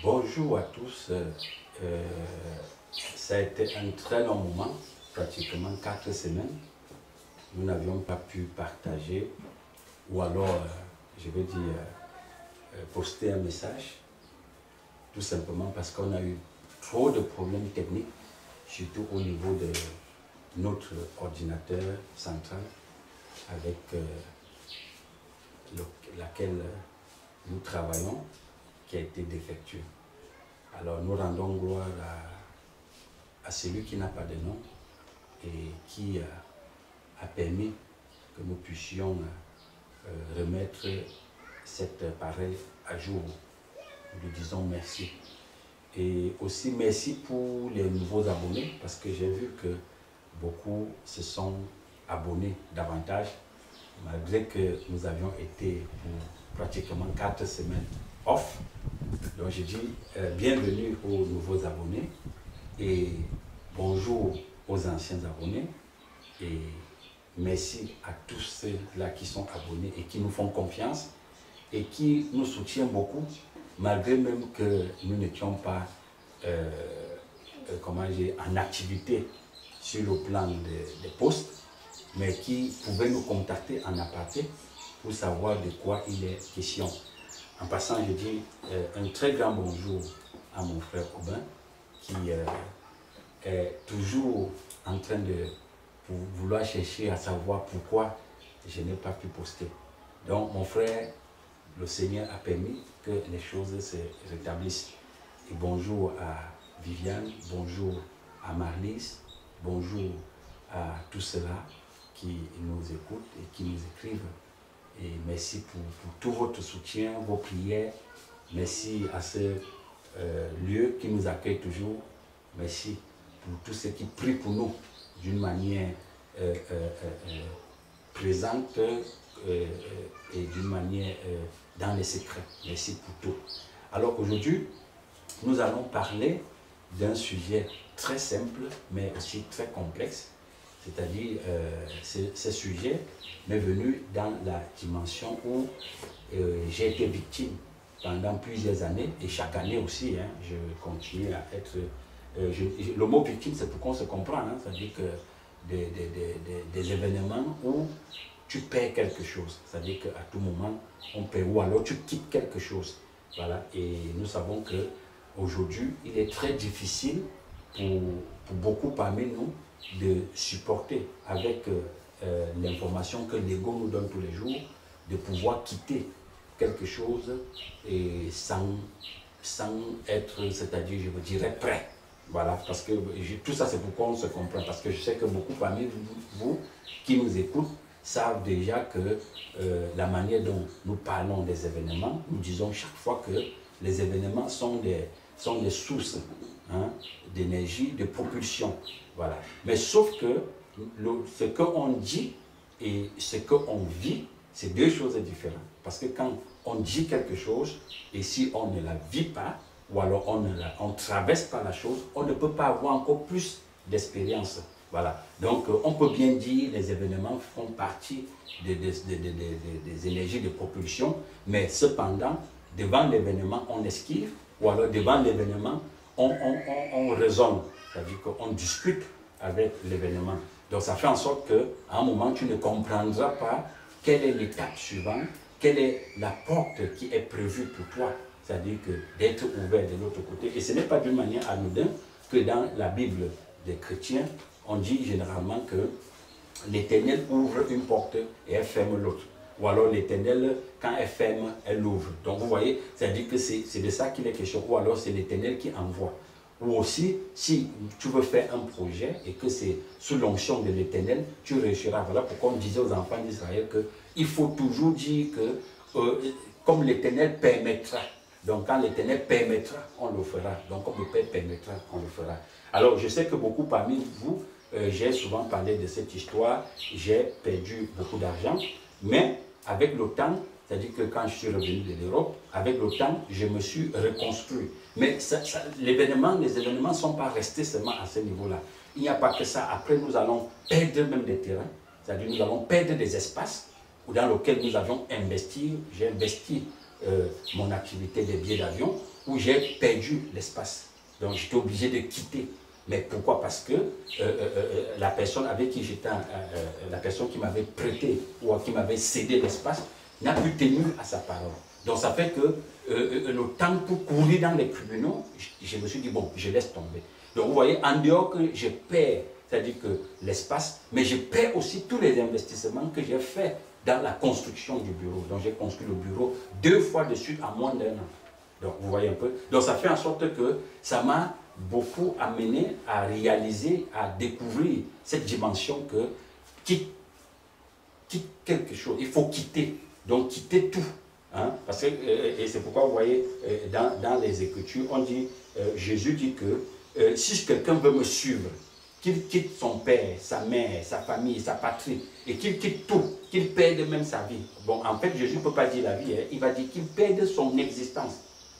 Bonjour à tous. Euh, euh, ça a été un très long moment, pratiquement quatre semaines. Nous n'avions pas pu partager ou alors, euh, je vais dire, poster un message, tout simplement parce qu'on a eu trop de problèmes techniques, surtout au niveau de notre ordinateur central avec laquelle nous travaillons qui a été défectueux. Alors nous rendons gloire à, celui qui n'a pas de nom et qui a, permis que nous puissions euh, remettre cet appareil à jour. Nous lui disons merci. Et aussi merci pour les nouveaux abonnés parce que j'ai vu que beaucoup se sont abonnés davantage malgré que nous avions été pour pratiquement quatre semaines Donc je dis euh, bienvenue aux nouveaux abonnés et bonjour aux anciens abonnés et merci à tous ceux-là qui sont abonnés et qui nous font confiance et qui nous soutiennent beaucoup malgré même que nous n'étions pas euh, euh, comment en activité sur le plan des, postes, mais qui pouvaient nous contacter en aparté pour savoir de quoi il est question. En passant, je dis euh, un très grand bonjour à mon frère Aubin, qui euh, est toujours en train de vouloir chercher à savoir pourquoi je n'ai pas pu poster. Donc, mon frère, le Seigneur a permis que les choses se rétablissent. Et bonjour à Viviane, bonjour à Marlise, bonjour à tous ceux-là qui nous écoutent et qui nous écrivent. Et merci pour, tout votre soutien, vos prières. Merci à ce euh, lieu qui nous accueille toujours. Merci pour tous ceux qui prient pour nous d'une manière euh, euh, présente et d'une manière dans les secrets. Merci pour tout. Alors aujourd'hui, nous allons parler d'un sujet très simple, mais aussi très complexe, c'est-à-dire, euh, ce, sujet m'est venu dans la dimension où euh, j'ai été victime pendant plusieurs années, et chaque année aussi, hein, je continue à être... Euh, le mot victime, c'est pour qu'on se comprenne, hein, c'est-à-dire que des, des, événements où tu perds quelque chose, c'est-à-dire qu'à tout moment, on perd, ou alors tu quittes quelque chose. Voilà, et nous savons que aujourd'hui, il est très difficile pour, pour beaucoup parmi nous de supporter avec euh, euh, l'information que l'ego nous donne tous les jours, de pouvoir quitter quelque chose et sans, sans être, c'est-à-dire, je vous dirais, prêt. Voilà, parce que tout ça, c'est pourquoi on se comprend. Parce que je sais que beaucoup parmi vous, qui nous écoutent savent déjà que euh, la manière dont nous parlons des événements, nous disons chaque fois que les événements sont des, sont des sources hein, d'énergie, de propulsion. Voilà. Mais sauf que ce qu'on dit et ce qu'on vit, c'est deux choses différentes. Parce que quand on dit quelque chose, et si on ne la vit pas, ou alors on ne traverse pas la chose, on ne peut pas avoir encore plus d'expérience. Voilà. Donc, euh, on peut bien dire les événements font partie des, des énergies de propulsion, mais cependant, devant l'événement, on esquive, ou alors devant l'événement, on, on, raisonne, c'est-à-dire qu'on discute avec l'événement. Donc ça fait en sorte qu'à un moment, tu ne comprendras pas quelle est l'étape suivante, quelle est la porte qui est prévue pour toi. C'est-à-dire que d'être ouvert de l'autre côté. Et ce n'est pas d'une manière anodine que dans la Bible des chrétiens, on dit généralement que l'Éternel ouvre une porte et elle ferme l'autre. Ou alors l'Éternel, quand elle ferme, elle ouvre. Donc vous voyez, c'est-à-dire que c'est de ça qu'il est question. Ou alors c'est l'Éternel qui envoie. Ou aussi, si tu veux faire un projet et que c'est sous l'onction de l'Éternel, tu réussiras. Voilà pourquoi on disait aux enfants d'Israël qu'il faut toujours dire que euh, comme l'Éternel permettra. Donc quand l'Éternel permettra, on le fera. Donc comme le Père permettra, on le fera. Alors je sais que beaucoup parmi vous, euh, j'ai souvent parlé de cette histoire, j'ai perdu beaucoup d'argent, mais avec temps, c'est-à-dire que quand je suis revenu de l'Europe, avec temps, je me suis reconstruit. Mais l'événement, les événements ne sont pas restés seulement à ce niveau-là. Il n'y a pas que ça. Après, nous allons perdre même des terrains, c'est-à-dire nous allons perdre des espaces dans lesquels nous avions investi. J'ai investi mon activité des billets d'avion, où j'ai perdu l'espace. Donc j'étais obligé de quitter. Mais pourquoi? Parce que la personne avec qui j'étais, la personne qui m'avait prêté ou qui m'avait cédé l'espace, n'a plus tenu à sa parole. Donc ça fait que le temps pour courir dans les tribunaux, je, me suis dit, bon, je laisse tomber. Donc vous voyez, en dehors que je perds, c'est-à-dire que l'espace, mais je perds aussi tous les investissements que j'ai faits dans la construction du bureau. Donc j'ai construit le bureau deux fois de suite en moins d'un an. Donc vous voyez un peu. Donc ça fait en sorte que ça m'a beaucoup amené à réaliser, à découvrir cette dimension que quitte, quelque chose, il faut quitter. Donc quitter tout. Hein, parce que, euh, et c'est pourquoi vous voyez euh, dans, dans les Écritures, on dit, euh, Jésus dit que si quelqu'un veut me suivre, qu'il quitte son père, sa mère, sa famille, sa patrie, et qu'il quitte tout, qu'il perde même sa vie. Bon, en fait, Jésus ne peut pas dire la vie, hein. il va dire qu'il perde son existence,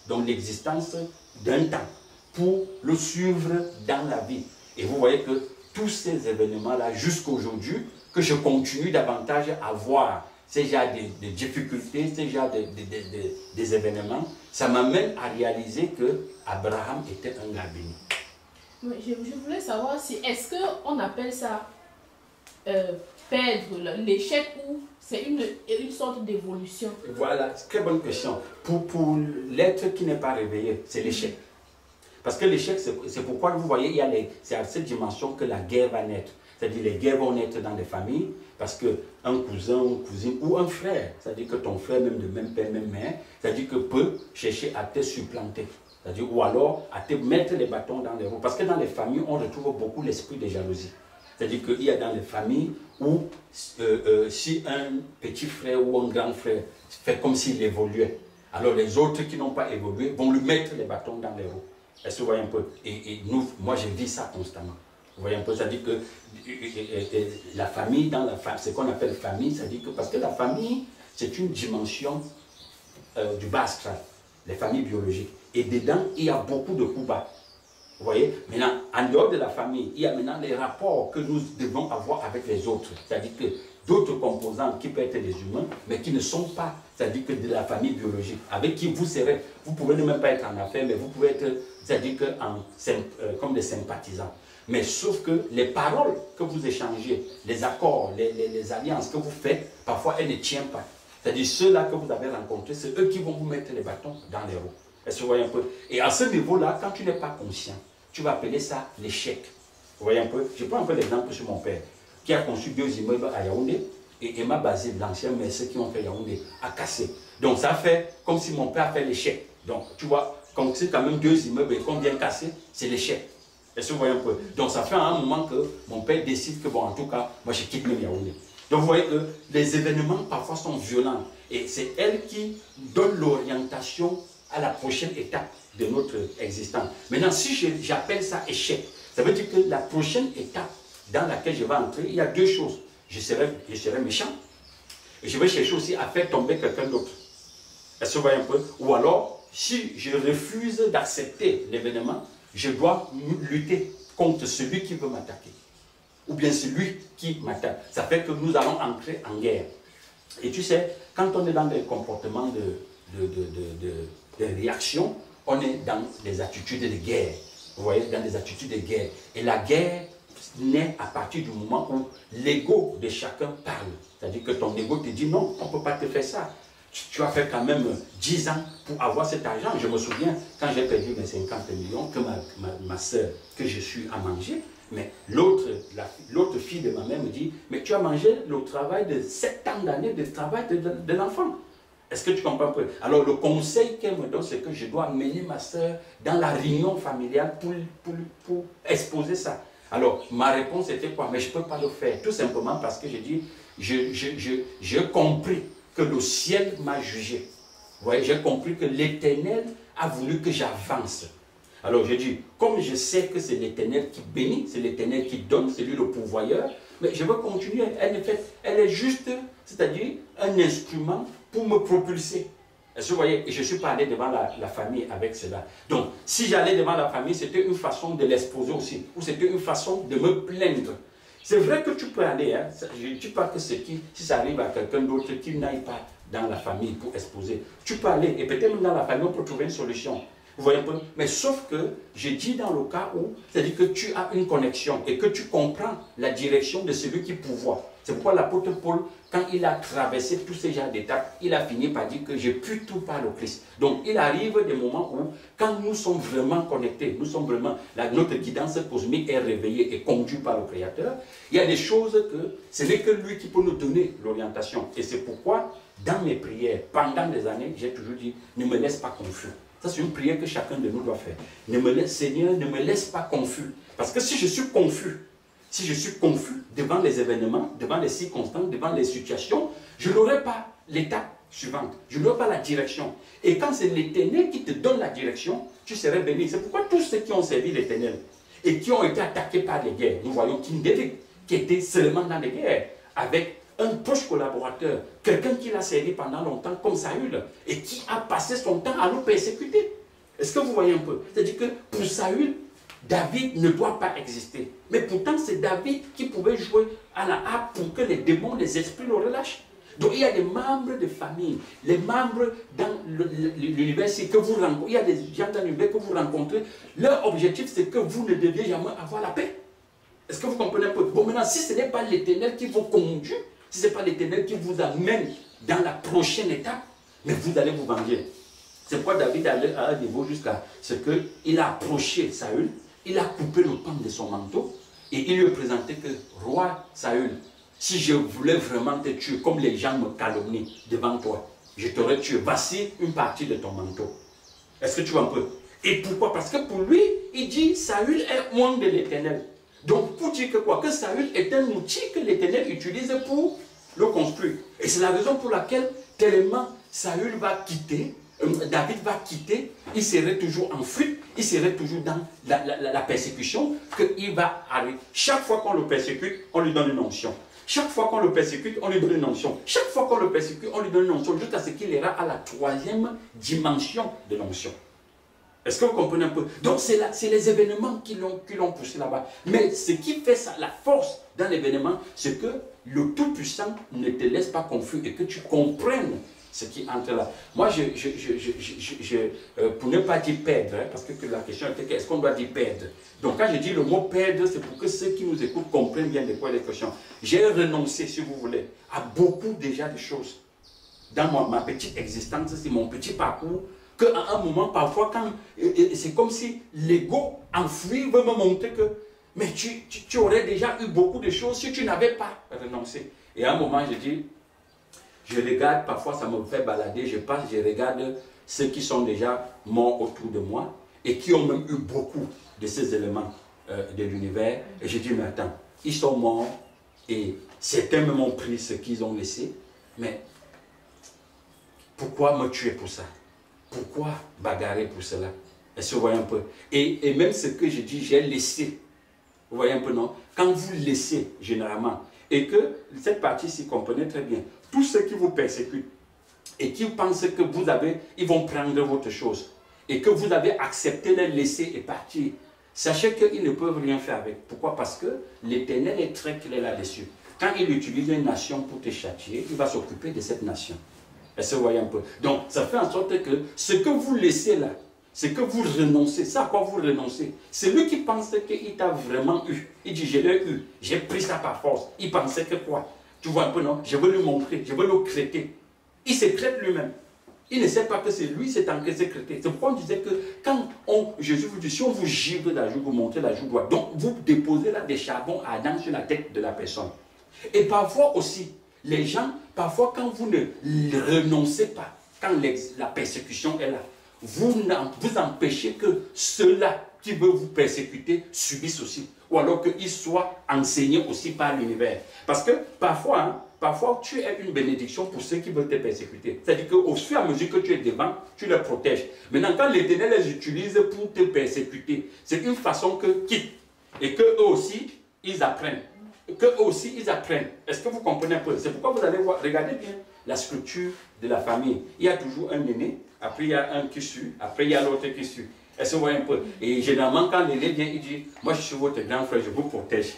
donc l'existence d'un temps, pour le suivre dans la vie. Et vous voyez que tous ces événements-là, jusqu'aujourd'hui, que je continue davantage à voir ces genre de, difficultés, ces genre de, des événements, ça m'amène à réaliser que Abraham était un gars béni je, voulais savoir si, est-ce qu'on appelle ça euh, perdre l'échec ou c'est une, une sorte d'évolution? Voilà, très bonne question. Pour, pour l'être qui n'est pas réveillé, c'est l'échec. Parce que l'échec, c'est pourquoi vous voyez, c'est à cette dimension que la guerre va naître. C'est-à-dire les guerres vont naître dans les familles parce qu'un cousin, une cousine ou un frère, c'est-à-dire que ton frère, même de même père, même mère, c'est-à-dire que peut chercher à te supplanter ou alors à te mettre les bâtons dans les roues. Parce que dans les familles, on retrouve beaucoup l'esprit de jalousie. C'est-à-dire qu'il y a dans les familles où euh, euh, si un petit frère ou un grand frère fait comme s'il évoluait, alors les autres qui n'ont pas évolué vont lui mettre les bâtons dans les roues. Est-ce que vous voyez un peu? Et, nous, moi, je vis ça constamment. Vous voyez un peu, c'est-à-dire que la famille, dans la famille, ce qu'on appelle famille, c'est-à-dire que parce que la famille, c'est une dimension euh, du bas astral, les familles biologiques. Et dedans, il y a beaucoup de coups. Vous voyez? Maintenant, en dehors de la famille, il y a maintenant les rapports que nous devons avoir avec les autres. C'est-à-dire que d'autres composants qui peuvent être des humains, mais qui ne sont pas, c'est-à-dire que de la famille biologique, avec qui vous serez, vous pouvez ne même pas être en affaires, mais vous pouvez être, c'est-à-dire que euh, comme des sympathisants. Mais sauf que les paroles que vous échangez, les accords, les, les alliances que vous faites, parfois elles ne tiennent pas. C'est-à-dire ceux-là que vous avez rencontrés, c'est eux qui vont vous mettre les bâtons dans les roues. Est-ce que vous voyez un peu? Et à ce niveau-là, quand tu n'es pas conscient, tu vas appeler ça l'échec. Vous voyez un peu? Je prends un peu l'exemple sur mon père, qui a conçu deux immeubles à Yaoundé, et Emma Basé, l'ancien maître qui ont fait Yaoundé, a cassé. Donc ça fait comme si mon père a fait l'échec. Donc tu vois, comme c'est quand même deux immeubles et qu'on vient casser, c'est l'échec. Est-ce que vous voyez un peu? Donc ça fait un moment que mon père décide que, bon, en tout cas, moi je quitte même Yaoundé. Donc vous voyez que les événements parfois sont violents. Et c'est elle qui donne l'orientation à la prochaine étape de notre existence. Maintenant, si j'appelle ça échec, ça veut dire que la prochaine étape dans laquelle je vais entrer, il y a deux choses. Je serai, je serai méchant et je vais chercher aussi à faire tomber quelqu'un d'autre. Est-ce que vous voyez un peu? Ou alors, si je refuse d'accepter l'événement, je dois lutter contre celui qui veut m'attaquer. Ou bien celui qui m'attaque. Ça fait que nous allons entrer en guerre. Et tu sais, quand on est dans des comportements de, de, de, de réaction, on est dans des attitudes de guerre. Vous voyez, dans des attitudes de guerre. Et la guerre naît à partir du moment où l'ego de chacun parle. C'est-à-dire que ton ego te dit non, on ne peut pas te faire ça. Tu, as fait quand même 10 ans pour avoir cet argent. Je me souviens, quand j'ai perdu mes 50 millions, que ma, ma, soeur, que je suis à manger, mais l'autre fille de ma mère me dit, mais tu as mangé le travail de 7 ans d'années de travail de l'enfant. Est-ce que tu comprends peu? Alors le conseil qu'elle me donne, c'est que je dois amener ma soeur dans la réunion familiale pour, pour, pour exposer ça. Alors ma réponse était quoi? Mais je ne peux pas le faire. Tout simplement parce que j'ai dit, j'ai compris que le ciel m'a jugé. Vous voyez, j'ai compris que l'Éternel a voulu que j'avance. Alors j'ai dit, comme je sais que c'est l'Éternel qui bénit, c'est l'Éternel qui donne, c'est lui le pourvoyeur, mais je veux continuer. Elle est, elle est juste, c'est-à-dire un instrument pour me propulser. Est-ce vous voyez Et je suis pas allé devant la, famille avec cela. Donc, si j'allais devant la famille, c'était une façon de l'exposer aussi, ou c'était une façon de me plaindre. C'est vrai que tu peux aller, hein. je ne dis que ce qui, si ça arrive à quelqu'un d'autre, qu'il n'aille pas dans la famille pour exposer. Tu peux aller, et peut-être même dans la famille, on peut trouver une solution. Vous voyez un peu? Mais sauf que, j'ai dit dans le cas où, c'est-à-dire que tu as une connexion et que tu comprends la direction de celui qui pouvoir. C'est pourquoi l'apôtre Paul, quand il a traversé tous ces genres d'étapes, il a fini par dire que j'ai pu tout par le Christ. Donc il arrive des moments où, quand nous sommes vraiment connectés, nous sommes vraiment, la, notre guidance cosmique est réveillée et conduite par le Créateur, il y a des choses que ce n'est que lui qui peut nous donner l'orientation. Et c'est pourquoi, dans mes prières, pendant des années, j'ai toujours dit, ne me laisse pas confus. Ça, c'est une prière que chacun de nous doit faire. Ne me laisse, Seigneur, ne me laisse pas confus. Parce que si je suis confus, si je suis confus devant les événements, devant les circonstances, devant les situations, je n'aurai pas l'étape suivante. Je n'aurai pas la direction. Et quand c'est l'éternel qui te donne la direction, tu serais béni. C'est pourquoi tous ceux qui ont servi l'éternel et qui ont été attaqués par des guerres, nous voyons King David, qui était seulement dans des guerres, avec un proche collaborateur, quelqu'un qui l'a servi pendant longtemps comme Saül, et qui a passé son temps à nous persécuter. Est-ce que vous voyez un peu? C'est-à-dire que pour Saül, David ne doit pas exister. Mais pourtant, c'est David qui pouvait jouer à la harpe pour que les démons, les esprits le relâchent. Donc il y a des membres de famille, les membres dans l'univers que vous rencontrez, il y a des gens dans l'univers que vous rencontrez, leur objectif c'est que vous ne deviez jamais avoir la paix. Est-ce que vous comprenez un peu? Bon maintenant, si ce n'est pas l'éternel qui vous conduit, ce n'est pas l'éternel qui vous amène dans la prochaine étape, mais vous allez vous venger. C'est pourquoi David allait à un niveau jusqu'à ce qu'il a approché Saül, il a coupé le pan de son manteau et il lui a présenté que, roi Saül, si je voulais vraiment te tuer, comme les gens me calomnient devant toi, je t'aurais tué. Voici une partie de ton manteau. Est-ce que tu vois un peu Et pourquoi? Parce que pour lui, il dit, Saül est moins de l'éternel. Donc, pour dire que quoi Que Saül est un outil que l'Éternel utilise pour le construire. Et c'est la raison pour laquelle, tellement Saül va quitter, euh, David va quitter, il serait toujours en fuite, il serait toujours dans la, persécution, qu'il va arriver. Chaque fois qu'on le persécute, on lui donne une onction. Chaque fois qu'on le persécute, on lui donne une onction. Chaque fois qu'on le persécute, on lui donne une onction, jusqu'à ce qu'il ira à la troisième dimension de l'onction. Est-ce que vous comprenez un peu? Donc, c'est les événements qui l'ont poussé là-bas. Mais ce qui fait la force d'un événement, c'est que le Tout-Puissant ne te laisse pas confus et que tu comprennes ce qui entre là. Moi, euh, pour ne pas dire perdre, hein, parce que la question était est-ce qu'on doit dire perdre? Donc, quand je dis le mot perdre, c'est pour que ceux qui nous écoutent comprennent bien de quoi il est question. J'ai renoncé, si vous voulez, à beaucoup déjà de choses. Dans ma petite existence, c'est mon petit parcours, qu'à un moment, parfois, quand c'est comme si l'ego enfoui veut me montrer que mais tu, tu, aurais déjà eu beaucoup de choses si tu n'avais pas renoncé. Et à un moment, je dis, je regarde, parfois ça me fait balader, je passe, je regarde ceux qui sont déjà morts autour de moi et qui ont même eu beaucoup de ces éléments euh, de l'univers. Et je dis, mais attends, ils sont morts et certains même ont pris ce qu'ils ont laissé, mais pourquoi me tuer pour ça? Pourquoi bagarrer pour cela? Est-ce que vous voyez un peu? Et, même ce que je dis, j'ai laissé. Vous voyez un peu, non? Quand vous laissez, généralement, et que cette partie-ci, comprenez très bien, tous ceux qui vous persécutent et qui pensent que vous avez, ils vont prendre votre chose, et que vous avez accepté de laisser et partir, sachez qu'ils ne peuvent rien faire avec. Pourquoi? Parce que l'Éternel est très clair là-dessus. Quand il utilise une nation pour te châtier, il va s'occuper de cette nation. Est-ce que vous voyez un peu Donc, ça fait en sorte que ce que vous laissez là, ce que vous renoncez, ça à quoi vous renoncez, c'est lui qui pensait qu'il t'a vraiment eu. Il dit, je l'ai eu, j'ai pris ça par force. Il pensait que quoi? Tu vois un peu, non? Je veux lui montrer, je veux le créter. Il se crête lui-même. Il ne sait pas que c'est lui, c'est en s'est crété. C'est pourquoi on disait que quand on, Jésus vous dit, si on vous givre la joue, vous montrez la joue donc vous déposez là des charbons ardents sur la tête de la personne. Et parfois aussi, les gens, parfois, quand vous ne renoncez pas, quand la persécution est là, vous, empêchez que ceux-là qui veulent vous persécuter subissent aussi. Ou alors qu'ils soient enseignés aussi par l'univers. Parce que parfois, hein, parfois, tu es une bénédiction pour ceux qui veulent te persécuter. C'est-à-dire qu'au fur et à mesure que tu es devant, tu les protèges. Maintenant, quand l'Éternel les utilise pour te persécuter, c'est une façon que quitte. Et qu'eux aussi, ils apprennent qu'eux aussi, ils apprennent. Est-ce que vous comprenez un peu? C'est pourquoi vous allez voir, regardez bien la structure de la famille. Il y a toujours un aîné, après il y a un qui suit, après il y a l'autre qui suit. Est-ce que vous voyez un peu? Et généralement, quand l'aîné vient, il dit, moi je suis votre grand frère, je vous protège.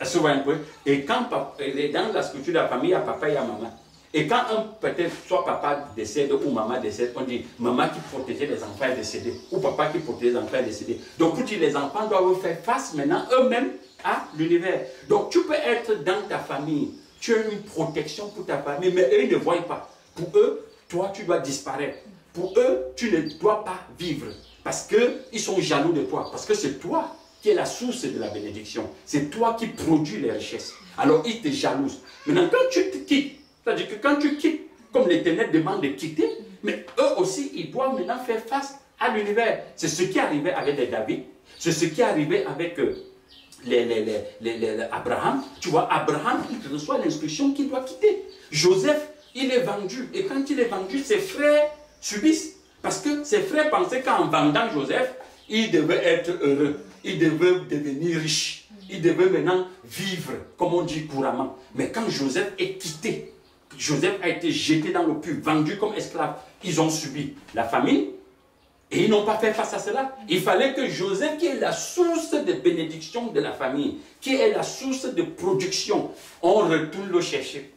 Est-ce que vous voyez un peu? Et quand dans la structure de la famille, il y a papa et il y a maman. Et quand un peut-être soit papa décède ou maman décède, on dit maman qui protégeait les enfants est décédée ou papa qui protégeait les enfants est décédé. Donc pour dire les enfants doivent faire face maintenant eux-mêmes l'univers. Donc tu peux être dans ta famille, tu as une protection pour ta famille, mais eux ils ne voient pas. Pour eux, toi tu dois disparaître. Pour eux, tu ne dois pas vivre parce qu'ils sont jaloux de toi, parce que c'est toi qui es la source de la bénédiction. C'est toi qui produis les richesses. Alors ils te jalousent. Maintenant, quand tu te quittes, c'est-à-dire que quand tu quittes, comme l'Éternel demande de quitter, mais eux aussi, ils doivent maintenant faire face à l'univers. C'est ce qui arrivait avec David, c'est ce qui arrivait avec euh, les, les, les, Abraham. Tu vois, Abraham, il reçoit l'instruction qu'il doit quitter. Joseph, il est vendu. Et quand il est vendu, ses frères subissent. Parce que ses frères pensaient qu'en vendant Joseph, il devait être heureux. Il devait devenir riche. Il devait maintenant vivre, comme on dit couramment. Mais quand Joseph est quitté, Joseph a été jeté dans le puits, vendu comme esclave. Ils ont subi la famine et ils n'ont pas fait face à cela. Il fallait que Joseph, qui est la source de bénédiction de la famille, qui est la source de production, on retourne le chercher.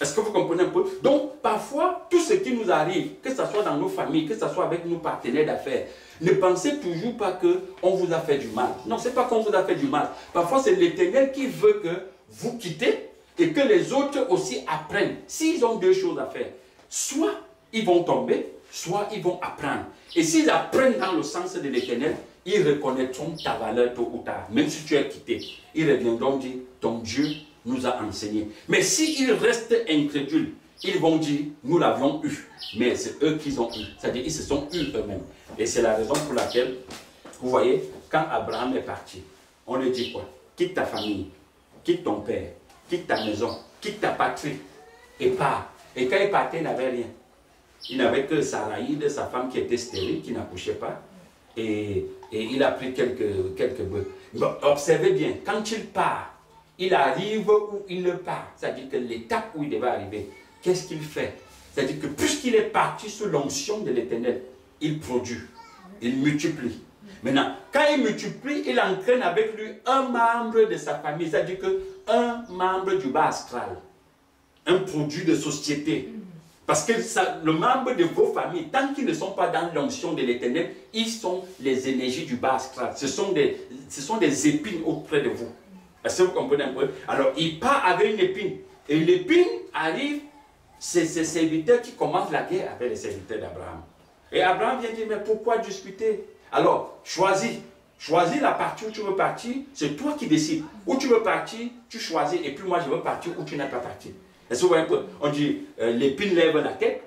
Est-ce que vous comprenez un peu? Donc, parfois, tout ce qui nous arrive, que ce soit dans nos familles, que ce soit avec nos partenaires d'affaires, ne pensez toujours pas qu'on vous a fait du mal. Non, ce n'est pas qu'on vous a fait du mal. Parfois, c'est l'Éternel qui veut que vous quittez et que les autres aussi apprennent. S'ils ont deux choses à faire, soit ils vont tomber, soit ils vont apprendre. Et s'ils apprennent dans le sens de l'éternel, ils reconnaîtront ta valeur tôt ou tard, même si tu es quitté. Ils reviendront dire, ton Dieu nous a enseigné. Mais s'ils restent incrédules, ils vont dire, nous l'avions eu. Mais c'est eux qui ont eu. C'est-à-dire, ils se sont eus eux-mêmes. Et c'est la raison pour laquelle, vous voyez, quand Abraham est parti, on lui dit quoi? Quitte ta famille, quitte ton père, quitte ta maison, quitte ta patrie et pars. Et quand il partait, il n'avait rien. Il n'avait que Saraïde, sa femme qui était stérile, qui n'accouchait pas. Et, il a pris quelques, quelques bœufs. observez bien, quand il part, il arrive où il ne part. C'est-à-dire que l'étape où il devait arriver, qu'est-ce qu'il fait? C'est-à-dire que puisqu'il est parti sous l'onction de l'éternel, il produit, il multiplie. Maintenant, quand il multiplie, il entraîne avec lui un membre de sa famille, c'est-à-dire qu'un membre du bas astral, un produit de société. Parce que le membre de vos familles, tant qu'ils ne sont pas dans l'onction de l'éternel, ils sont les énergies du bas astral. Ce sont des, ce sont des épines auprès de vous. Est-ce que vous comprenez un peu? Alors, il part avec une épine. Et l'épine arrive, c'est ces serviteurs qui commencent la guerre avec les serviteurs d'Abraham. Et Abraham vient dire, mais pourquoi discuter? Alors, choisis. Choisis la partie où tu veux partir, c'est toi qui décides. Où tu veux partir, tu choisis. Et puis moi, je veux partir où tu n'es pas parti. On dit, euh, l'épine lève la tête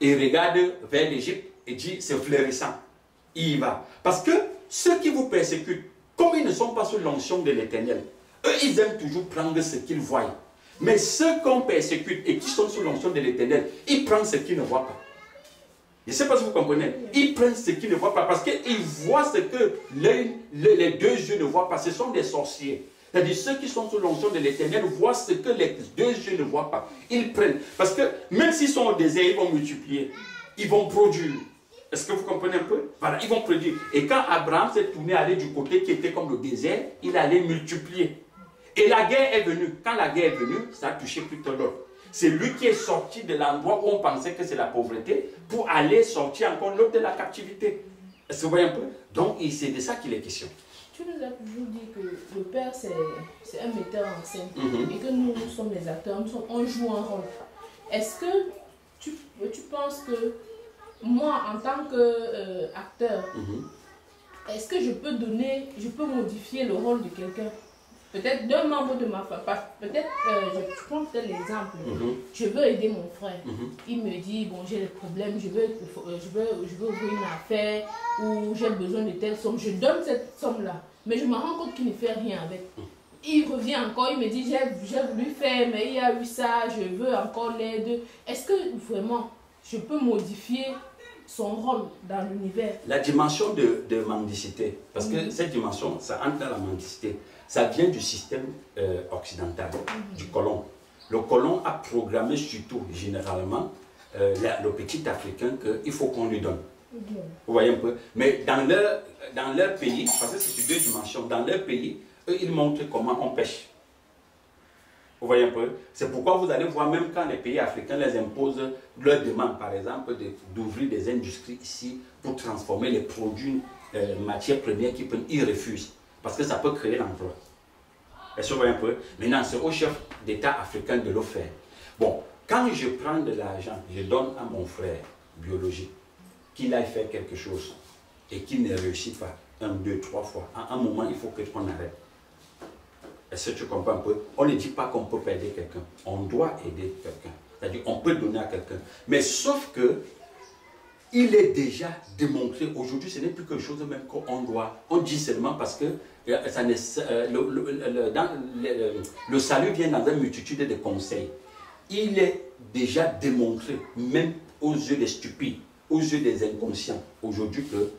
et regarde vers l'Égypte et dit, c'est fleurissant. Il y va. Parce que ceux qui vous persécutent, comme ils ne sont pas sous l'onction de l'éternel, eux, ils aiment toujours prendre ce qu'ils voient. Mais ceux qu'on persécute et qui sont sous l'onction de l'éternel, ils prennent ce qu'ils ne voient pas. Je ne sais pas si vous comprenez. Ils prennent ce qu'ils ne voient pas parce qu'ils voient ce que les, les, deux yeux ne voient pas. Ce sont des sorciers. C'est-à-dire ceux qui sont sous l'onction de l'éternel voient ce que les deux yeux ne voient pas. Ils prennent. Parce que même s'ils sont au désert, ils vont multiplier. Ils vont produire. Est-ce que vous comprenez un peu? Voilà, ils vont produire. Et quand Abraham s'est tourné aller du côté qui était comme le désert, il allait multiplier. Et la guerre est venue. Quand la guerre est venue, ça a touché plutôt l'autre. C'est lui qui est sorti de l'endroit où on pensait que c'est la pauvreté pour aller sortir encore l'autre de la captivité. Est-ce que vous voyez un peu? Donc, c'est de ça qu'il est question. Tu nous as toujours dit que le Père, c'est un metteur en scène mhm. et que nous, nous sommes les acteurs, nous on joue un rôle. Est-ce que tu, tu penses que moi, en tant qu'acteur, euh, mhm. est-ce que je peux donner, je peux modifier le rôle de quelqu'un? Peut-être deux membres de ma famille, peut-être, euh, je prends peut-être l'exemple, mhm. je veux aider mon frère. Mhm. Il me dit, bon, j'ai des problèmes, je veux, je, veux, je veux ouvrir une affaire ou j'ai besoin de telle somme. Je donne cette somme-là, mais je me rends compte qu'il ne fait rien avec. Mhm. Il revient encore, il me dit, j'ai voulu faire, mais il y a eu ça, je veux encore l'aide. Est-ce que vraiment, je peux modifier son rôle dans l'univers La dimension de, de mendicité, parce que cette dimension, ça entre dans la mendicité. Ça vient du système euh, occidental, du colon. Le colon a programmé surtout, généralement, euh, le petit Africain qu'il faut qu'on lui donne. Vous voyez un peu? Mais dans leur, dans leur pays, parce que c'est sur deux dimensions, dans leur pays, eux, ils montrent comment on pêche. Vous voyez un peu? C'est pourquoi vous allez voir, même quand les pays africains les imposent, leur demande par exemple d'ouvrir des industries ici pour transformer les produits, euh, matières premières qui peuvent, ils refusent. Parce que ça peut créer l'emploi. Est-ce que vous voyez un peu? Maintenant, c'est au chef d'État africain de le faire. Bon, quand je prends de l'argent, je donne à mon frère biologique qu'il aille faire quelque chose et qu'il ne réussit pas, un, deux, trois fois, à un moment, il faut qu'on arrête. Est-ce que tu comprends un peu? On ne dit pas qu'on peut aider quelqu'un. On doit aider quelqu'un. C'est-à-dire qu'on peut donner à quelqu'un. Mais sauf que il est déjà démontré. Aujourd'hui, ce n'est plus quelque chose même qu'on doit. On dit seulement parce que euh, ça euh, le, le, salut vient dans une multitude de conseils. Il est déjà démontré, même aux yeux des stupides, aux yeux des inconscients, aujourd'hui, que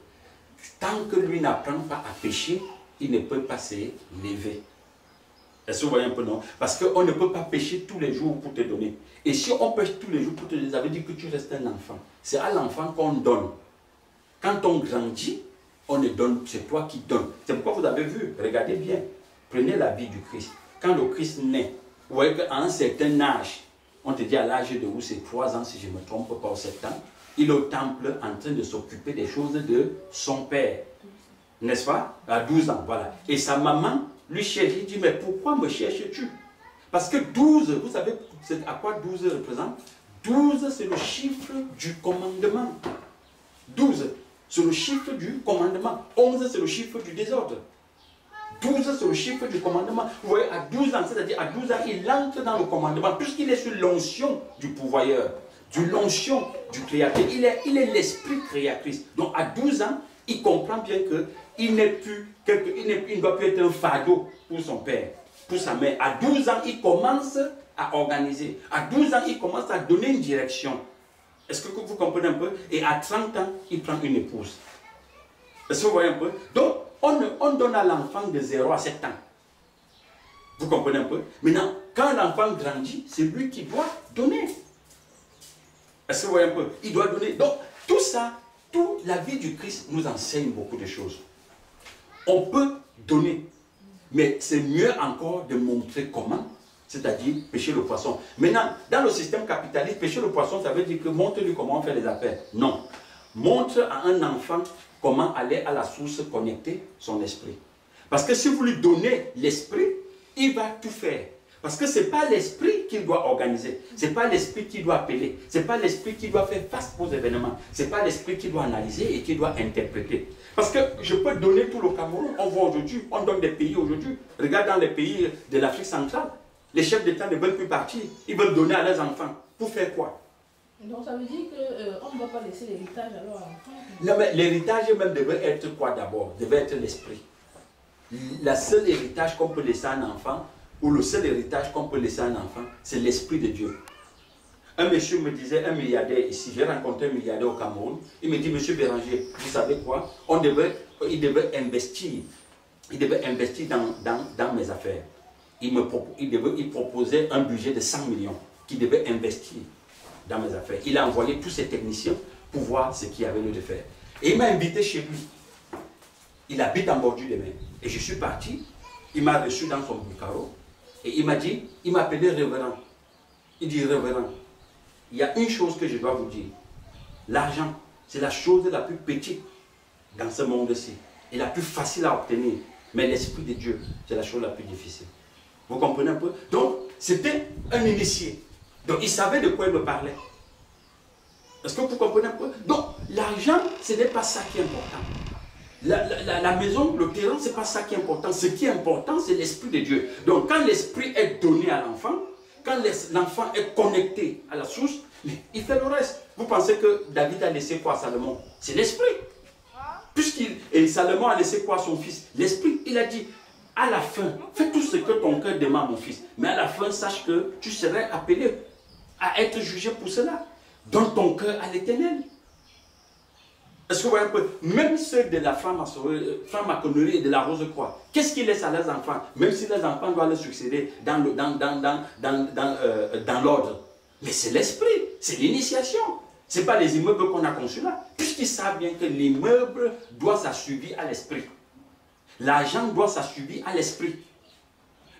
tant que lui n'apprend pas à pécher, il ne peut pas se lever. Est-ce que vous voyez un peu, non? Parce qu'on ne peut pas pécher tous les jours pour te donner. Et si on pêche tous les jours pour te donner, ça veut dire que tu restes un enfant. C'est à l'enfant qu'on donne. Quand on grandit, on ne donne, c'est toi qui donnes. C'est pourquoi vous avez vu, regardez bien, prenez la vie du Christ. Quand le Christ naît, vous voyez qu'à un certain âge, on te dit à l'âge de où c'est 3 ans, si je me trompe pas, 7 ans, il est au temple en train de s'occuper des choses de son père. N'est-ce pas? À 12 ans, voilà. Et sa maman lui cherche, il dit, mais pourquoi me cherches-tu? Parce que 12, vous savez à quoi 12 représente? 12, c'est le chiffre du commandement. 12, c'est le chiffre du commandement. 11, c'est le chiffre du désordre. 12, c'est le chiffre du commandement. Vous voyez, à 12 ans, c'est-à-dire à 12 ans, il entre dans le commandement, puisqu'il est sur l'onction du pourvoyeur, du l'onction du créateur. Il est il est l'esprit créatrice. Donc à 12 ans, il comprend bien qu'il n'est plus il, ne doit plus être un fardeau pour son père, pour sa mère. À 12 ans, il commence à organiser. À 12 ans, il commence à donner une direction. Est-ce que vous comprenez un peu? Et à 30 ans, il prend une épouse. Est-ce que vous voyez un peu? Donc, on, on donne à l'enfant de 0 à 7 ans. Vous comprenez un peu? Maintenant, quand l'enfant grandit, c'est lui qui doit donner. Est-ce que vous voyez un peu Il doit donner. Donc, tout ça, toute la vie du Christ nous enseigne beaucoup de choses. On peut donner, mais c'est mieux encore de montrer comment, c'est-à-dire pêcher le poisson. Maintenant, dans le système capitaliste, pêcher le poisson, ça veut dire que montre-lui comment faire les affaires. Non. Montre à un enfant comment aller à la source connecter son esprit. Parce que si vous lui donnez l'esprit, il va tout faire. Parce que ce n'est pas l'esprit qui doit organiser, ce n'est pas l'esprit qui doit appeler, ce n'est pas l'esprit qui doit faire face aux événements, ce n'est pas l'esprit qui doit analyser et qui doit interpréter. Parce que je peux donner tout le Cameroun, on voit aujourd'hui, on donne des pays aujourd'hui. Regarde dans les pays de l'Afrique centrale, les chefs d'État ne veulent plus partir, ils veulent donner à leurs enfants. Pour faire quoi? Donc ça veut dire qu'on euh, ne va pas laisser l'héritage à leurs enfants Non, mais l'héritage même devait être quoi d'abord? Devait être l'esprit. La seule héritage qu'on peut laisser à un enfant, ou le seul héritage qu'on peut laisser à un enfant, c'est l'Esprit de Dieu. Un monsieur me disait, un milliardaire ici, j'ai rencontré un milliardaire au Cameroun, il me dit, monsieur Béranger, vous savez quoi? On Il devait investir, il devait investir dans, dans, mes affaires. Il, me, proposait un budget de 100 millions qu'il devait investir dans mes affaires. Il a envoyé tous ses techniciens pour voir ce qu'il avait de faire. Et il m'a invité chez lui. Il habite en bordure de mer. Et je suis parti. Il m'a reçu dans son bureau. Il m'a dit, il m'a appelé révérend. Il dit, révérend, il y a une chose que je dois vous dire. L'argent, c'est la chose la plus petite dans ce monde-ci. Et la plus facile à obtenir. Mais l'Esprit de Dieu, c'est la chose la plus difficile. Vous comprenez un peu? Donc, c'était un initié. Donc, il savait de quoi il me parlait. Est-ce que vous comprenez un peu? Donc, l'argent, ce n'est pas ça qui est important. La, maison, le terrain, ce n'est pas ça qui est important. Ce qui est important, c'est l'Esprit de Dieu. Donc, quand l'Esprit est donné à l'enfant, quand l'enfant est connecté à la source, il fait le reste. Vous pensez que David a laissé quoi à Salomon? C'est l'Esprit. Puisqu'il et Salomon a laissé quoi à son fils? L'Esprit. Il a dit, à la fin, fais tout ce que ton cœur demande, mon fils. Mais à la fin, sache que tu serais appelé à être jugé pour cela. Donne ton cœur à l'éternel. Est-ce que vous voyez un peu Même ceux de la à connerie et de la rose-croix, qu'est-ce qu'ils laissent à leurs enfants Même si les enfants doivent leur succéder dans l'ordre. Dans, euh, Mais c'est l'esprit, c'est l'initiation. Ce n'est pas les immeubles qu'on a conçus là. Puisqu'ils savent bien que l'immeuble doit s'assurer à l'esprit. L'argent doit s'assurer à l'esprit.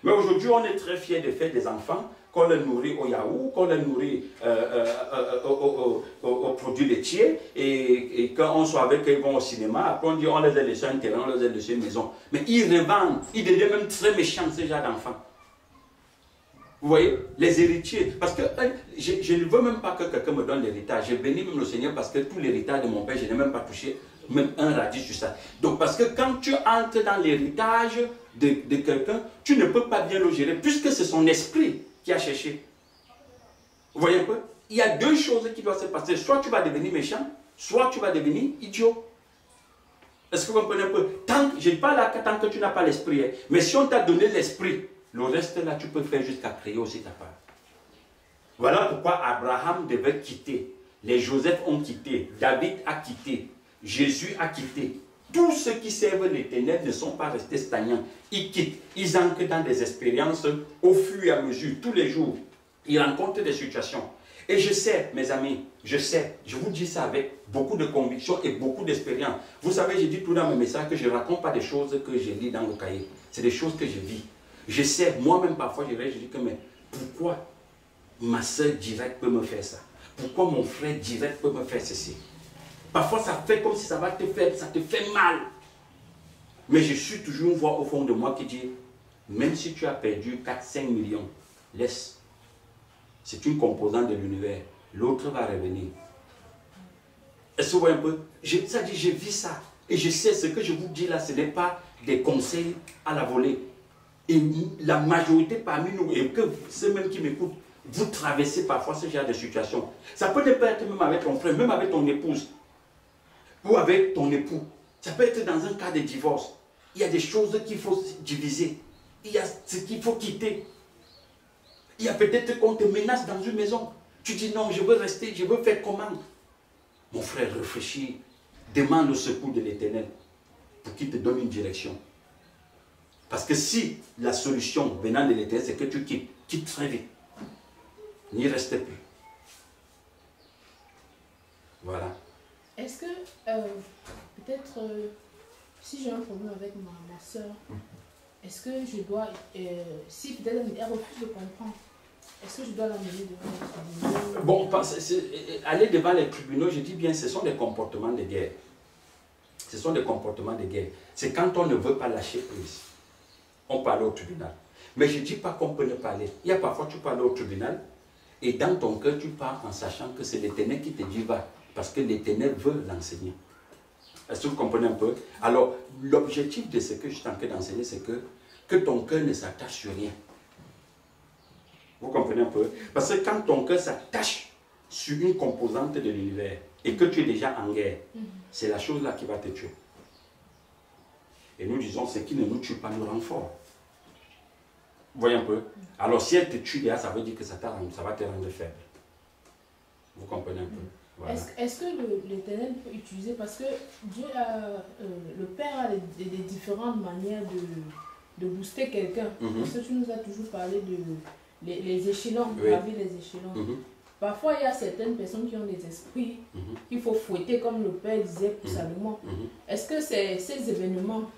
Mais aujourd'hui, on est très fiers de faire des enfants qu'on les nourrit au yaourt, qu'on les nourrit euh, euh, aux produits laitiers, et, et, quand on soit avec eux, ils vont au cinéma, après on dit on les a laissés un terrain, on les a laissés une maison. Mais ils revendent, ils deviennent même très méchants, ces genre d'enfants. Vous voyez, les héritiers. Parce que je, je, ne veux même pas que quelqu'un me donne l'héritage. J'ai béni même le Seigneur parce que tout l'héritage de mon père, je n'ai même pas touché même un radis sur ça. Donc, parce que quand tu entres dans l'héritage de, de quelqu'un, tu ne peux pas bien le gérer, puisque c'est son esprit qui a cherché. Vous voyez un peu? Il y a deux choses qui doivent se passer. Soit tu vas devenir méchant, soit tu vas devenir idiot. Est-ce que vous comprenez un peu? Tant, Je ne pas là tant que tu n'as pas l'esprit. Hein. Mais si on t'a donné l'esprit, le reste là, tu peux faire jusqu'à créer aussi ta part. Voilà pourquoi Abraham devait quitter. Les Joseph ont quitté. David a quitté. Jésus a quitté. Tous ceux qui servent les ténèbres ne sont pas restés stagnants. Ils quittent. Ils entrent dans des expériences au fur et à mesure, tous les jours. Ils rencontrent des situations. Et je sais, mes amis, je sais, je vous dis ça avec beaucoup de conviction et beaucoup d'expérience. Vous savez, j'ai dit tout dans mes messages que je ne raconte pas des choses que j'ai lis dans le cahier. C'est des choses que je vis. Je sais, moi-même parfois, je, je dis que, mais pourquoi ma soeur directe peut me faire ça? Pourquoi mon frère direct peut me faire ceci? Parfois, ça fait comme si ça va te faire, ça te fait mal. Mais je suis toujours une voix au fond de moi qui dit, même si tu as perdu 4-5 millions, laisse. C'est une composante de l'univers. L'autre va revenir. Est-ce que vous voyez un peu? Je, Ça dit, je vis ça. Et je sais ce que je vous dis là, ce n'est pas des conseils à la volée. Et la majorité parmi nous, et que ceux même qui m'écoutent, vous traversez parfois ce genre de situation. Ça peut ne pas être même avec ton frère, même avec ton épouse ou avec ton époux. Ça peut être dans un cas de divorce. Il y a des choses qu'il faut diviser. Il y a ce qu'il faut quitter. Il y a peut-être qu'on te menace dans une maison. Tu dis non, je veux rester, je veux faire comment Mon frère, réfléchis. Demande le secours de l'éternel pour qu'il te donne une direction. Parce que si la solution venant de l'éternel, c'est que tu quittes, quitte très vite. N'y reste plus. Voilà. Est-ce que, euh, peut-être, euh, si j'ai un problème avec ma, ma soeur, est-ce que je dois, euh, si peut-être elle refuse de comprendre, est-ce que je dois l'amener devant les tribunaux? Bon, aller devant les tribunaux, je dis bien, ce sont des comportements de guerre. Ce sont des comportements de guerre. C'est quand on ne veut pas lâcher prise. On parle au tribunal. Mais je ne dis pas qu'on peut ne parler. Il y a parfois, tu parles au tribunal, et dans ton cœur, tu parles en sachant que c'est l'éternel qui te dit va. Parce que l'éternel veut l'enseigner. Est-ce que vous comprenez un peu? Alors, l'objectif de ce que je train d'enseigner, c'est que, que ton cœur ne s'attache sur rien. Vous comprenez un peu? Parce que quand ton cœur s'attache sur une composante de l'univers et que tu es déjà en guerre, mhm. c'est la chose là qui va te tuer. Et nous disons, ce qui ne nous tue pas nous rend fort. Vous voyez un peu? Alors si elle te tue déjà, ça veut dire que ça, ça va te rendre faible. Vous comprenez un peu? Est-ce que l'Éternel peut utiliser, parce que Dieu a, euh, le Père a des, différentes manières de, de booster quelqu'un. Mhm. Parce que tu nous as toujours parlé de les, les échelons, oui. les échelons. Mhm. Parfois, il y a certaines personnes qui ont des esprits mhm. qu'il faut fouetter, comme le Père disait pour Salomon. Est-ce que c'est ces événements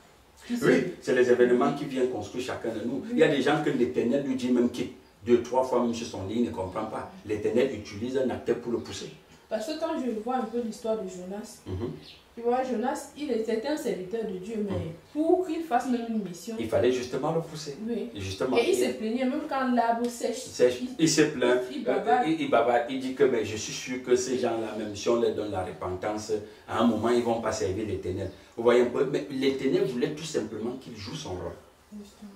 Oui, c'est les événements qui viennent construire chacun de nous. Il y a des gens que l'Éternel lui dit même qui deux, trois fois même sur son lit, il ne comprend pas. L'Éternel utilise un acteur pour le pousser. Parce que quand je vois un peu l'histoire de Jonas, mhm. tu vois, Jonas, il était un serviteur de Dieu, mais mhm. pour qu'il fasse même une mission. Il fallait justement le pousser. Oui. Justement. Et il s'est plaigné, même quand l'arbre sèche. sèche. Il, se plaint. Il, il, il, dit que mais je suis sûr que ces gens-là, même si on leur donne la repentance, à un moment, ils ne vont pas servir l'éternel. Vous voyez un peu Mais l'éternel voulait tout simplement qu'il joue son rôle.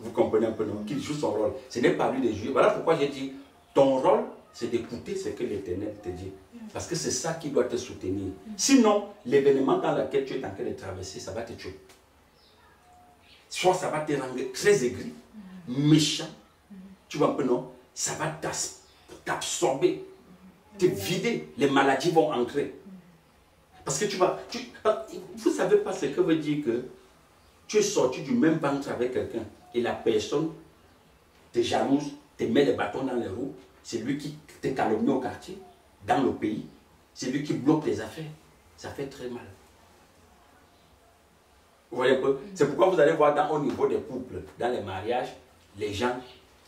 Vous comprenez un peu, non? Qu'il joue son rôle. Ce n'est pas lui de jouer. Voilà pourquoi j'ai dit ton rôle, c'est d'écouter ce que l'Éternel te dit. Parce que c'est ça qui doit te soutenir. Sinon, l'événement dans lequel tu es en train de traverser, ça va te tuer. Soit ça va te rendre très aigri, méchant, tu vois un peu non? Ça va t'absorber, te vider, les maladies vont entrer. Parce que tu vas... vous ne savez pas ce que veut dire que tu es sorti du même ventre avec quelqu'un et la personne te jalouse, te met les bâtons dans les roues, c'est lui qui te calomnie au quartier, dans le pays. C'est lui qui bloque les affaires. Ça fait très mal. Vous voyez un peu? C'est pourquoi vous allez voir dans, au niveau des couples, dans les mariages, les gens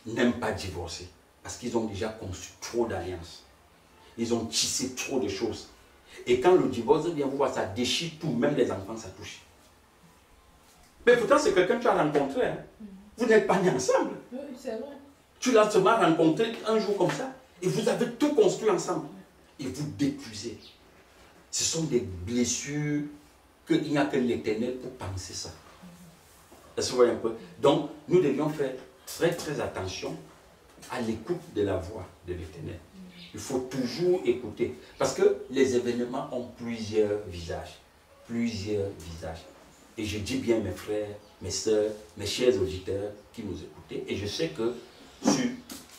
n'aiment pas divorcer parce qu'ils ont déjà conçu trop d'alliances. Ils ont tissé trop de choses. Et quand le divorce vient vous voir, ça déchire tout, même les enfants, ça touche. Mais pourtant, c'est quelqu'un que tu as rencontré. Hein. Vous n'êtes pas nés ensemble. Oui, c'est vrai. Tu l'as seulement rencontré un jour comme ça. Et vous avez tout construit ensemble. Et vous détruisez. Ce sont des blessures qu'il n'y a que l'éternel pour penser ça. Est-ce que vous voyez un peu? Donc, nous devions faire très très attention à l'écoute de la voix de l'éternel. Il faut toujours écouter. Parce que les événements ont plusieurs visages. Plusieurs visages. Et je dis bien mes frères, mes soeurs, mes chers auditeurs qui nous écoutez. Et je sais que sur,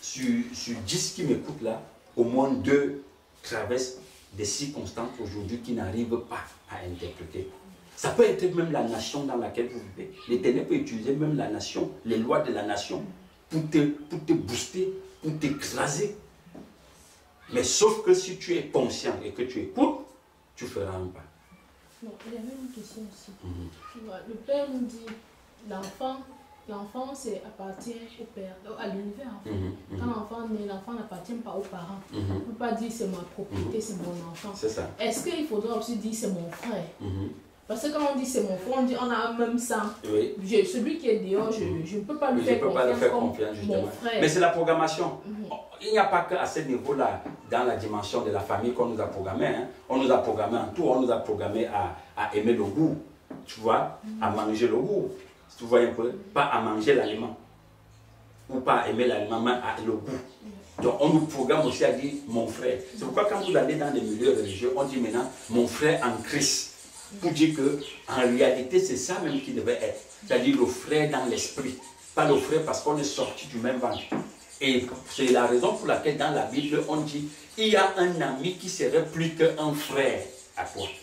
sur, sur 10 qui m'écoutent là, au moins deux traversent des circonstances aujourd'hui qui n'arrivent pas à interpréter. Ça peut être même la nation dans laquelle vous vivez. L'Éternel peut utiliser même la nation, les lois de la nation, pour te, pour te booster, pour t'écraser. Mais sauf que si tu es conscient et que tu écoutes, tu feras un pas. Non, il y avait une question aussi. Vois, le père nous dit, l'enfant, l'enfant c'est appartient au père, à l'univers. en fait. Mhm, mhm. Quand l'enfant naît, l'enfant n'appartient pas aux parents. Mhm. On ne peut pas dire c'est ma propriété, c'est mon enfant. C'est ça. Est-ce qu'il faudra aussi dire c'est mon frère? Parce que quand on dit c'est mon frère, on dit on a un même sang. Oui. Je- celui qui est dehors, je je ne peux pas lui Mais je ne faire peux pas le confiance faire comme confiance, justement. mon frère. Mais c'est la programmation. Mhm. Il n'y a pas qu'à ce niveau-là, dans la dimension de la famille, qu'on nous a programmé. hein. On nous a programmé en tout. On nous a programmé à, à aimer le goût, tu vois, à manger le goût. Tu vois un peu Pas à manger l'aliment. Ou pas à aimer l'aliment, mais à le goût. Donc on nous programme aussi à dire mon frère. C'est pourquoi quand vous allez dans les milieux religieux, on dit maintenant mon frère en Christ. Pour dire que en réalité, c'est ça même qui devait être. C'est-à-dire le frère dans l'esprit. Pas le frère parce qu'on est sorti du même ventre. Et c'est la raison pour laquelle dans la Bible, on dit il y a un ami qui serait plus qu'un frère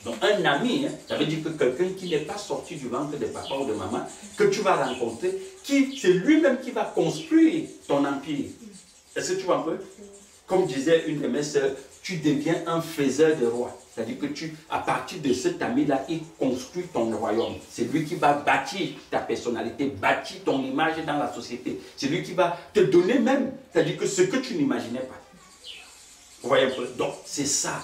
Donc un ami, hein, ça veut dire que quelqu'un qui n'est pas sorti du ventre de papa ou de maman, que tu vas rencontrer, c'est lui-même qui va construire ton empire. Est-ce que tu vois un peu? Comme disait une de mes sœurs, tu deviens un faiseur de rois. C'est-à-dire que tu, à partir de cet ami-là, il construit ton royaume. C'est lui qui va bâtir ta personnalité, bâtir ton image dans la société. C'est lui qui va te donner même, c'est-à-dire que ce que tu n'imaginais pas. Vous voyez un peu? Donc, c'est ça.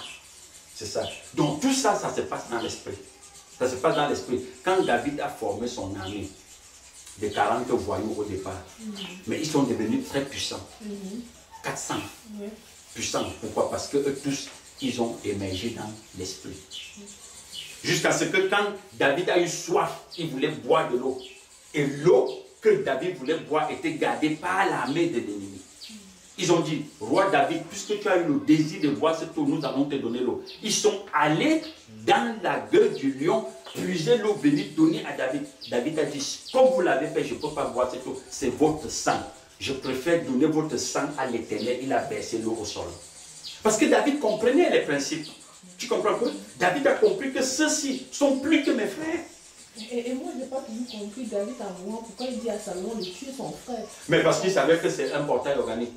C'est ça. Donc, tout ça, ça se passe dans l'esprit. Ça se passe dans l'esprit. Quand David a formé son armée de 40 voyous au départ, mais ils sont devenus très puissants. Mhm. 400 Ouais. puissants. Pourquoi? Parce que eux tous, ils ont émergé dans l'esprit. Jusqu'à ce que quand David a eu soif, il voulait boire de l'eau. Et l'eau que David voulait boire était gardée par l'armée de l'ennemi. Ils ont dit, roi David, puisque tu as eu le désir de boire cette eau, nous allons te donner l'eau. Ils sont allés dans la gueule du lion, puiser l'eau bénite, donner à David. David a dit, comme vous l'avez fait, je ne peux pas boire cette eau, c'est votre sang. Je préfère donner votre sang à l'éternel. Il a versé l'eau au sol. Parce que David comprenait les principes. Tu comprends que David a compris que ceux-ci sont plus que mes frères. Et, et moi, je n'ai pas toujours compris David à pourquoi il dit à Salomon de tuer son frère. Mais parce qu'il savait que c'est un portail organique.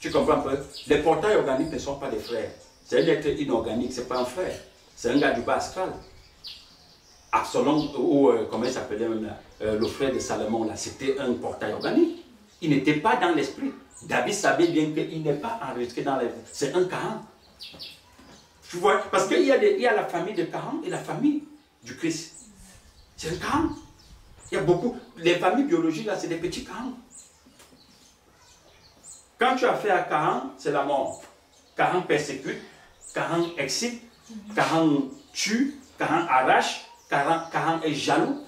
Tu comprends un peu? Les portails organiques ne sont pas des frères. C'est un être inorganique, ce n'est pas un frère. C'est un gars du bas astral. Absalom, ou euh, comment il s'appelait même là, euh, le frère de Salomon, là, c'était un portail organique. Il n'était pas dans l'esprit. David savait bien qu'il n'est pas enregistré dans l'esprit. C'est un Cahan. Tu vois? Parce qu'il y, a des- il y a la famille de Cahan et la famille du Christ. C'est un. Il y a beaucoup. Les familles biologiques, là, c'est des petits Cahan. Quand tu as fait à Cahan, c'est la mort. Cahan persécute, Cahan excite, Cahan tue, Cahan arrache, Cahan, Cahan est jaloux.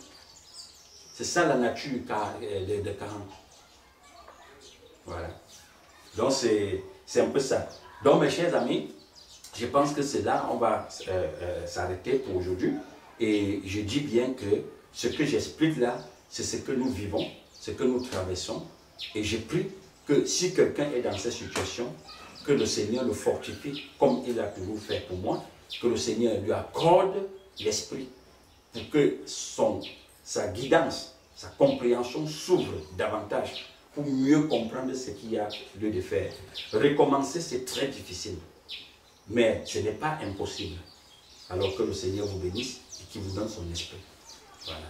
C'est ça la nature de, de Cahan. Voilà. Donc c'est c'est un peu ça. Donc mes chers amis, je pense que c'est là on va euh, euh, s'arrêter pour aujourd'hui. Et je dis bien que ce que j'explique là, c'est ce que nous vivons, ce que nous traversons. Et je prie que si quelqu'un est dans cette situation, que le Seigneur le fortifie comme il a toujours fait pour moi, que le Seigneur lui accorde l'esprit pour que son, sa guidance, sa compréhension s'ouvre davantage pour mieux comprendre ce qu'il y a lieu de faire. Recommencer, c'est très difficile, mais ce n'est pas impossible. Alors que le Seigneur vous bénisse et qu'il vous donne son esprit. Voilà.